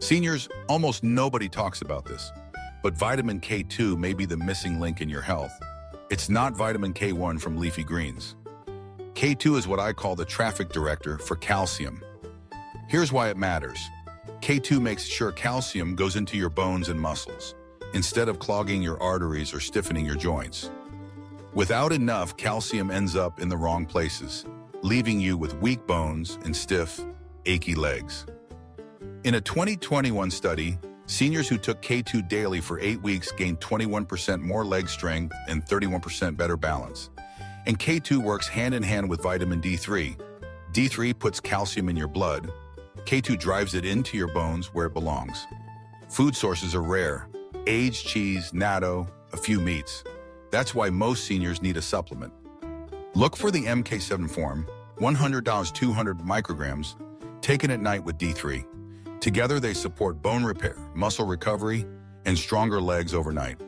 Seniors, almost nobody talks about this, but vitamin K2 may be the missing link in your health. It's not vitamin K1 from leafy greens. K2 is what I call the traffic director for calcium. Here's why it matters. K2 makes sure calcium goes into your bones and muscles, instead of clogging your arteries or stiffening your joints. Without enough, calcium ends up in the wrong places, leaving you with weak bones and stiff, achy legs. In a 2021 study, seniors who took K2 daily for eight weeks gained 21% more leg strength and 31% better balance. And K2 works hand in hand with vitamin D3. D3 puts calcium in your blood. K2 drives it into your bones where it belongs. Food sources are rare. Aged cheese, natto, a few meats. That's why most seniors need a supplement. Look for the MK7 form, $100 200 micrograms, taken at night with D3. Together, they support bone repair, muscle recovery, and stronger legs overnight.